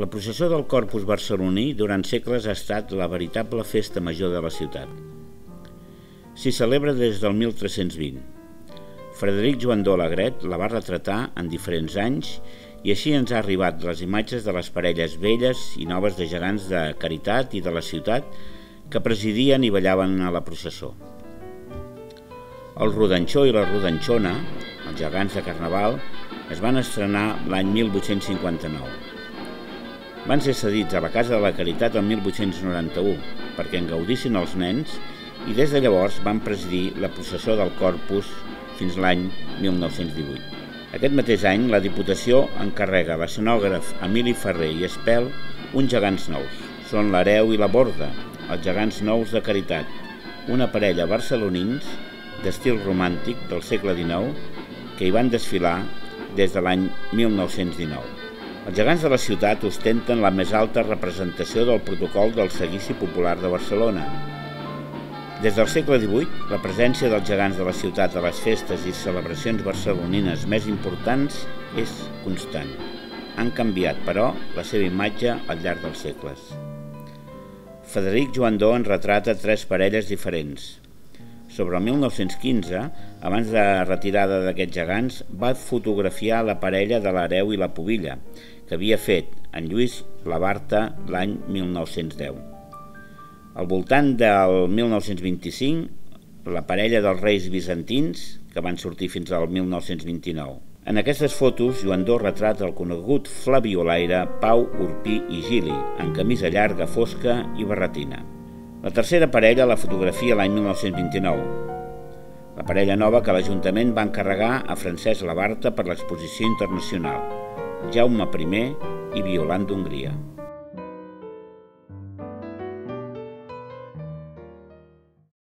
La processó del Corpus barceloní durant segles ha estat la veritable festa major de la ciutat. S'hi celebra des del 1320. Frederic Joan d'Olagret la va retratar en diferents anys i així ens ha arribat les imatges de les parelles velles i noves de gegants de Caritat i de la ciutat que presidien i ballaven a la processó. El Rodanxó i la Rodanxona, els gegants de Carnaval, es van estrenar l'any 1859 van ser cedits a la Casa de la Caritat el 1891 perquè en gaudissin els nens i des de llavors van presidir la processó del Corpus fins l'any 1918. Aquest mateix any, la Diputació encarrega a l'escenògraf Emili Ferrer i Espel uns gegants nous. Són l'Hereu i la Borda, els gegants nous de Caritat, una parella barcelonins d'estil romàntic del segle XIX que hi van desfilar des de l'any 1919. Els gegants de la ciutat ostenten la més alta representació del protocol del seguici popular de Barcelona. Des del segle XVIII, la presència dels gegants de la ciutat a les festes i celebracions barcelonines més importants és constant. Han canviat, però, la seva imatge al llarg dels segles. Frederic Joandó en retrata tres parelles diferents. Sobre el 1915, abans de la retirada d'aquests gegants, va fotografiar la parella de l'Hereu i la Pobilla, que havia fet en Lluís Labarta l'any 1910. Al voltant del 1925, la parella dels reis bizantins, que van sortir fins al 1929. En aquestes fotos, Joandó retrata el conegut Flaviolaire Pau Urpí i Gili, en camisa llarga fosca i barretina. La tercera parella la fotografia l'any 1929, la parella nova que l'Ajuntament va encarregar a Francesc Labarta per l'exposició internacional, Jaume I i Violant d'Hongria.